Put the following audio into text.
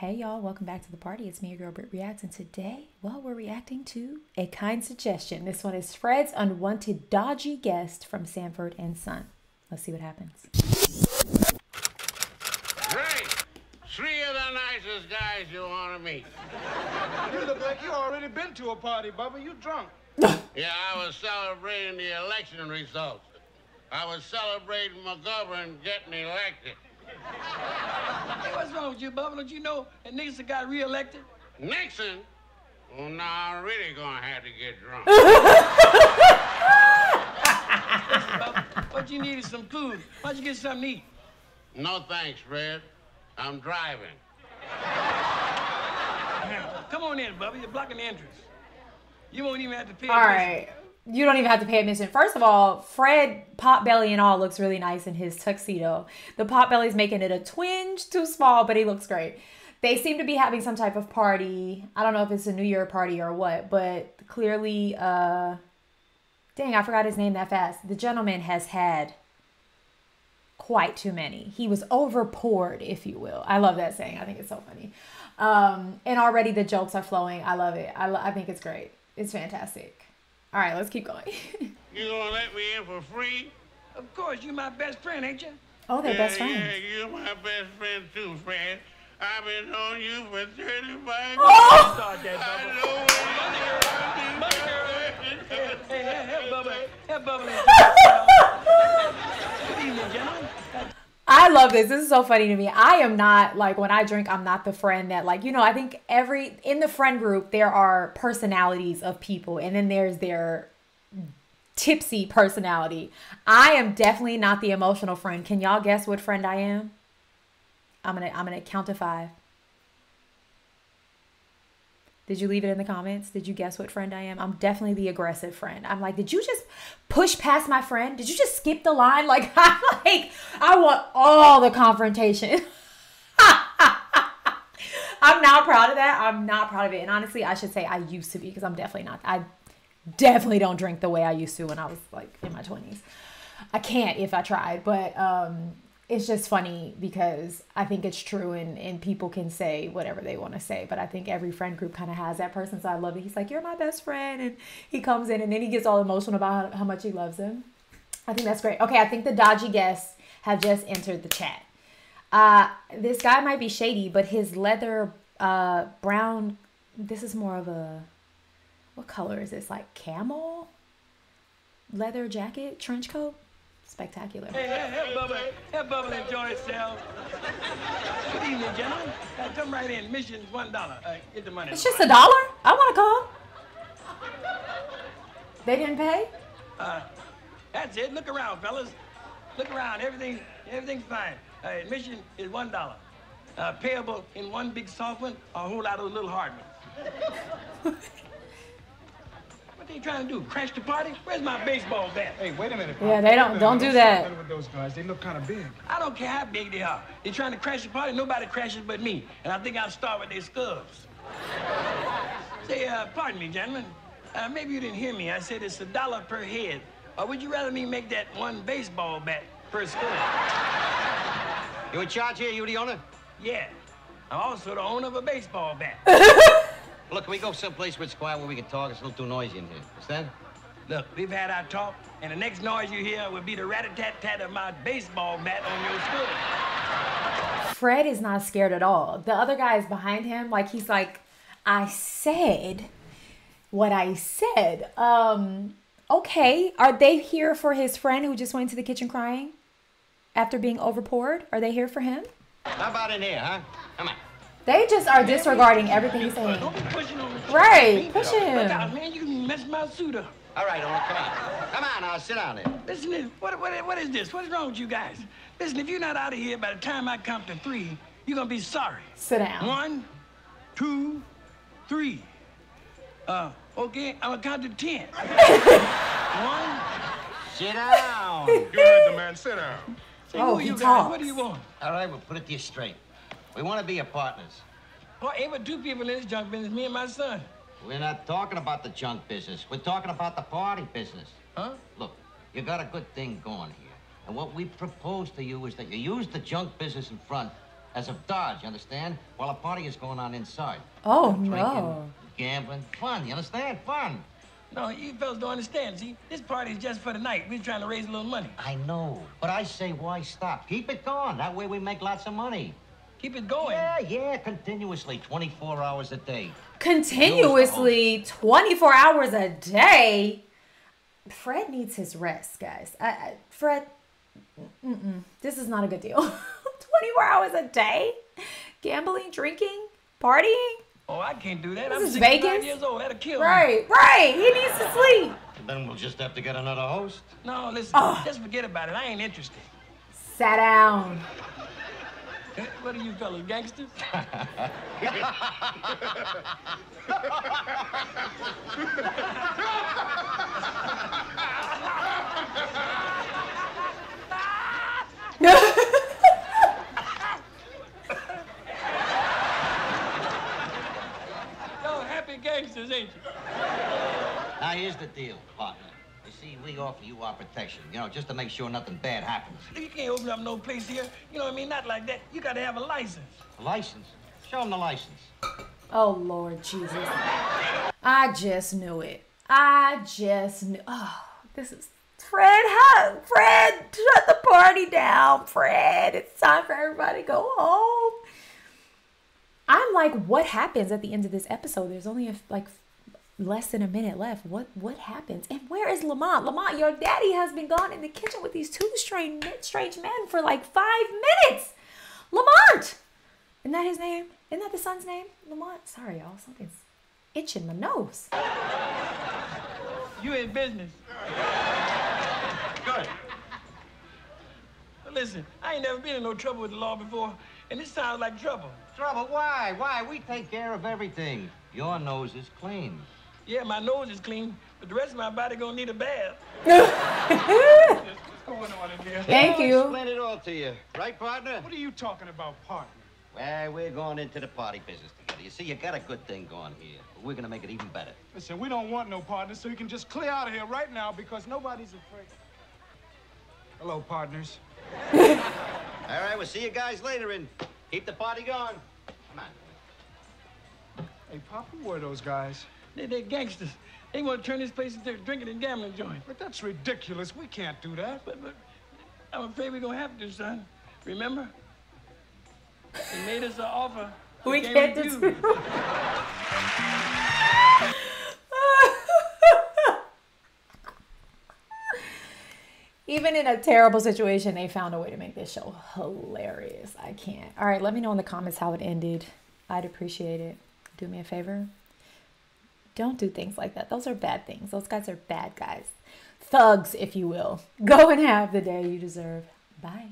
Hey y'all, welcome back to the party. It's me, your girl Britt Reacts, and today, well, we're reacting to a kind suggestion. This one is Fred's unwanted dodgy guest from Sanford and Son. Let's see what happens. Great! Three of the nicest guys you want to meet. You look like you already been to a party, Bubba. You drunk. Yeah, I was celebrating the election results. I was celebrating McGovern getting elected. Hey, what's wrong with you, Bubba? Don't you know that Nixon got reelected? Nixon? Well, now I'm really gonna have to get drunk. Bubba, what you need is some food. Why don't you get something to eat? no thanks, Fred. I'm driving. Come on in, Bubba. You're blocking the entrance. You won't even have to pay All right. You don't even have to pay admission. First of all, Fred, potbelly and all, looks really nice in his tuxedo. The potbelly's making it a twinge too small, but he looks great. They seem to be having some type of party. I don't know if it's a New Year party or what, but clearly, uh, dang, I forgot his name that fast. The gentleman has had quite too many. He was overpoured, if you will. I love that saying. I think it's so funny. Um, and already the jokes are flowing. I love it. I, lo- I think it's great. It's fantastic. All right, let's keep going. You gonna let me in for free? Of course, you're my best friend, ain't you? oh, they're yeah, best friends. Yeah, you're my best friend too, Fred. I've been knowing you for 35 Oh! Start that, I Bubba. know where Hey, hey, hey, hey, Bubba. Hey, Bubba. Good evening, gentlemen. I love this. This is so funny to me. I am not like when I drink, I'm not the friend that like, you know, I think every in the friend group there are personalities of people and then there's their tipsy personality. I am definitely not the emotional friend. Can y'all guess what friend I am? I'm going to I'm going to count to 5. Did you leave it in the comments? Did you guess what friend I am? I'm definitely the aggressive friend. I'm like, did you just push past my friend? Did you just skip the line? Like, I'm like, I want all the confrontation. I'm not proud of that. I'm not proud of it. And honestly, I should say I used to be because I'm definitely not. I definitely don't drink the way I used to when I was like in my 20s. I can't if I tried, but um it's just funny because I think it's true and, and people can say whatever they want to say. But I think every friend group kind of has that person. So I love it. He's like, You're my best friend. And he comes in and then he gets all emotional about how, how much he loves him. I think that's great. Okay, I think the dodgy guests have just entered the chat. Uh, this guy might be shady, but his leather uh, brown, this is more of a, what color is this? Like camel? Leather jacket, trench coat? Spectacular. Hey, hey, hey, Bubba. Hey, Bubba, enjoy yourself. Good evening, gentlemen. Uh, come right in. Mission's one dollar. Uh, get the money. It's just a dollar? I want to come. They didn't pay? Uh, that's it. Look around, fellas. Look around. Everything, everything's fine. Uh, admission is one dollar. Uh, payable in one big soft one or a whole lot of little hard ones. what they trying to do? Crash the party? Where's my baseball bat? Hey, wait a minute. Yeah, they Wait a don't- don't do that. fiddling With those guys, they look kind of big. I don't care how big they are. They're trying to crash the party. Nobody crashes but me. And I think I'll start with their skulls. Say, uh, pardon me, gentlemen. Uh, maybe you didn't hear me. I said it's a dollar per head. Or would you rather me make that one baseball bat per skull? You in charge here? You the owner? Yeah. I'm also the owner of a baseball bat. Look, can we go someplace where it's quiet where we can talk? It's a little too noisy in here. Understand? Look, we've had our talk, and the next noise you hear will be the rat-a-tat-tat of my baseball bat on your skull. Fred is not scared at all. The other guy is behind him. Like, he's like, I said what I said. Um, okay. Are they here for his friend who just went to the kitchen crying after being overpoured? Are they here for him? How about in here, huh? Come on. They just are disregarding everything he's saying. Don't be pushing on me. Right, push him. Look out, man. You can mess my suit up. All right, owner, come on. Come on now, sit down there. Listen, what, what, what is this? What is wrong with you guys? Listen, if you're not out of here by the time I count to three, you're gonna be sorry. Sit down. One, two, three. Uh, okay, I'm gonna count to ten. One. Sit down. You heard the man. Sit down. Say, Oh, who are he you guys? talks. What do you want? All right, we'll put it to you straight. We want to be your partners. Oh, ain't but two people in this junk business, me and my son. We're not talking about the junk business. We're talking about the party business. Huh? Look, you got a good thing going here. And what we propose to you is that you use the junk business in front as a Dodge, you understand? While a party is going on inside. Oh Drinking, no. gambling, fun, you understand? Fun. No, you fellas don't understand. See, this party is just for the night. We're trying to raise a little money. I know, but I say why stop? Keep it going. That way we make lots of money. Keep it going. Yeah, yeah, continuously, 24 hours a day. Continuously 24 hours a day. Fred needs his rest, guys. I, I, Fred, mm-mm, this is not a good deal. 24 hours a day? Gambling, drinking, partying? Oh, I can't do that. This I'm is 65 Vegas? years old. That'll kill me. Right, right. He needs to sleep. Then we'll just have to get another host. No, listen, Ah. just forget about it. I ain't interested. Sat down. What are you fellas, gangsters? Happy gangsters, ain't you? Now, here's the deal, see, we offer you our protection, you know, just to make sure nothing bad happens. You can't open up no place here. You know what I mean? Not like that. You gotta have a license. A license? Show them the license. Oh, Lord Jesus. I just knew it. I just knew. Oh, this is. Fred, how? Fred, shut the party down. Fred, it's time for everybody to go home. I'm like, what happens at the end of this episode? There's only a, like less than a minute left. What what happens? And where is Lamont? Lamont, your daddy has been gone in the kitchen with these two strange strange men for like five minutes. Lamont, isn't that his name? Isn't that the son's name? Lamont. Sorry, y'all. Something's itching my nose. You in business. Good. But listen, I ain't never been in no trouble with the law before, and this sounds like trouble. Trouble? Why? Why? We take care of everything. Your nose is clean. Yeah, my nose is clean, but the rest of my body gonna need a bath. What's going on in here? Thank I'll you. explain it all to you. Right, partner? What are you talking about, partner? Well, we're going into the party business together. You see, you got a good thing going here. But we're gonna make it even better. Listen, we don't want no partners, so you can just clear out of here right now because nobody's afraid. Hello, partners. All right, we'll see you guys later and keep the party going. Come on. Hey, Papa, who are those guys? They, they're gangsters. They want to turn this place into a drinking and gambling joint. But that's ridiculous. We can't do that. But, but I'm afraid we're gonna have to, son. Remember? They made us an offer. We can't refuse. do. Even in a terrible situation, they found a way to make this show hilarious. I can't. All right, let me know in the comments how it ended. I'd appreciate it. Do me a favor. Don't do things like that. Those are bad things. Those guys are bad guys. Thugs, if you will. Go and have the day you deserve. Bye.